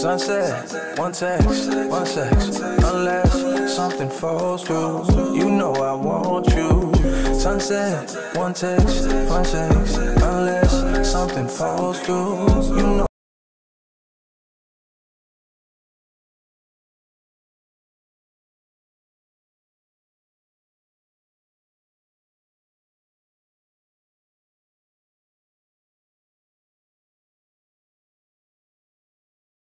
Sunset, one text, one sex. Unless something falls through, you know I want you. Sunset, one text, one sex. Unless something falls through, you know.